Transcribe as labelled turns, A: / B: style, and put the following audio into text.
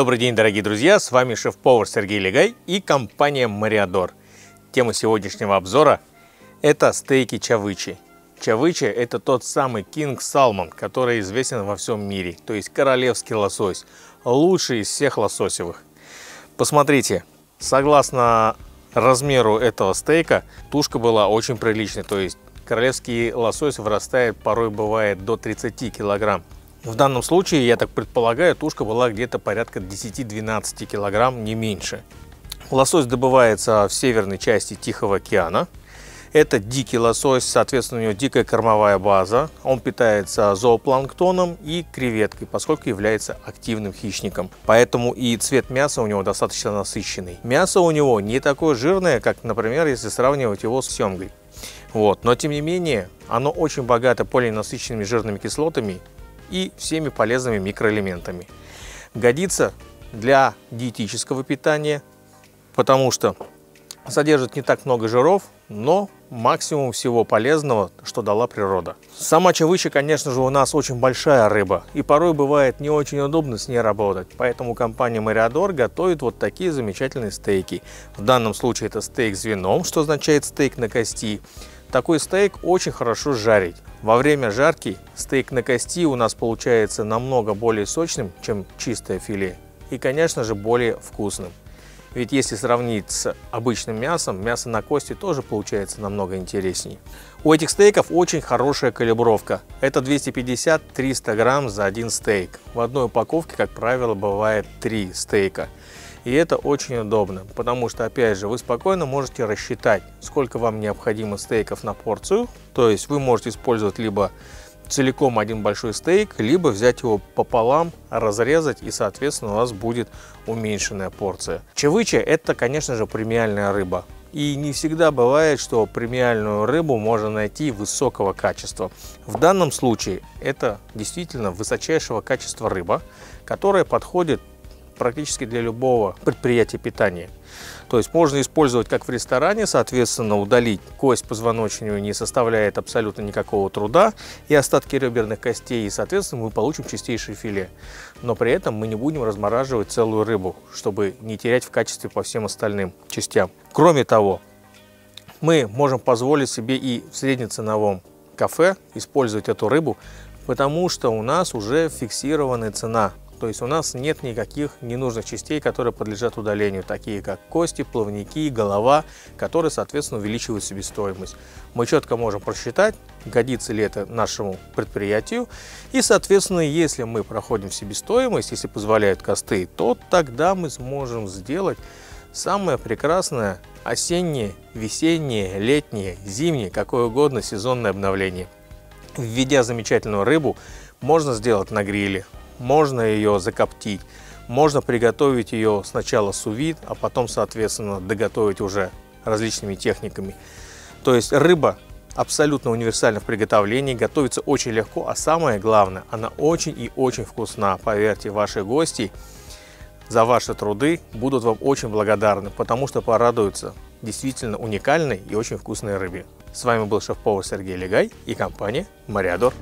A: Добрый день, дорогие друзья! С вами шеф-повар Сергей Легай и компания Мариадор. Тема сегодняшнего обзора – это стейки чавычи. Чавычи – это тот самый King Salmon, который известен во всем мире, то есть королевский лосось, лучший из всех лососевых. Посмотрите, согласно размеру этого стейка, тушка была очень приличной, то есть королевский лосось вырастает порой бывает до 30 килограмм. В данном случае, я так предполагаю, тушка была где-то порядка 10-12 килограмм, не меньше. Лосось добывается в северной части Тихого океана. Это дикий лосось, соответственно, у него дикая кормовая база. Он питается зоопланктоном и креветкой, поскольку является активным хищником. Поэтому и цвет мяса у него достаточно насыщенный. Мясо у него не такое жирное, как, например, если сравнивать его с семгой. Вот. Но, тем не менее, оно очень богато полинасыщенными жирными кислотами и всеми полезными микроэлементами. Годится для диетического питания, потому что содержит не так много жиров, но максимум всего полезного, что дала природа. Сама чавыча, конечно же, у нас очень большая рыба, и порой бывает не очень удобно с ней работать, поэтому компания Мариадор готовит вот такие замечательные стейки. В данном случае это стейк с вином, что означает стейк на кости. Такой стейк очень хорошо жарить. Во время жарки стейк на кости у нас получается намного более сочным, чем чистое филе. И, конечно же, более вкусным. Ведь если сравнить с обычным мясом, мясо на кости тоже получается намного интересней. У этих стейков очень хорошая калибровка. Это 250-300 грамм за один стейк. В одной упаковке, как правило, бывает 3 стейка. И это очень удобно, потому что, опять же, вы спокойно можете рассчитать, сколько вам необходимо стейков на порцию. То есть вы можете использовать либо целиком один большой стейк, либо взять его пополам, разрезать и, соответственно, у вас будет уменьшенная порция. Чевыча – это, конечно же, премиальная рыба. И не всегда бывает, что премиальную рыбу можно найти высокого качества. В данном случае это действительно высочайшего качества рыба, которая подходит практически для любого предприятия питания. То есть можно использовать как в ресторане, соответственно, удалить кость позвоночную не составляет абсолютно никакого труда и остатки реберных костей, и, соответственно, мы получим чистейшее филе. Но при этом мы не будем размораживать целую рыбу, чтобы не терять в качестве по всем остальным частям. Кроме того, мы можем позволить себе и в среднеценовом кафе использовать эту рыбу, потому что у нас уже фиксированная цена то есть у нас нет никаких ненужных частей, которые подлежат удалению, такие как кости, плавники, голова, которые, соответственно, увеличивают себестоимость. Мы четко можем просчитать, годится ли это нашему предприятию. И, соответственно, если мы проходим себестоимость, если позволяют косты, то тогда мы сможем сделать самое прекрасное осеннее, весеннее, летнее, зимнее, какое угодно сезонное обновление. Введя замечательную рыбу, можно сделать на гриле, можно ее закоптить, можно приготовить ее сначала сувид, а потом, соответственно, доготовить уже различными техниками. То есть рыба абсолютно универсальна в приготовлении, готовится очень легко, а самое главное, она очень и очень вкусна. Поверьте, ваши гости за ваши труды будут вам очень благодарны, потому что порадуются действительно уникальной и очень вкусной рыбе. С вами был шеф-повар Сергей Легай и компания Мариадор.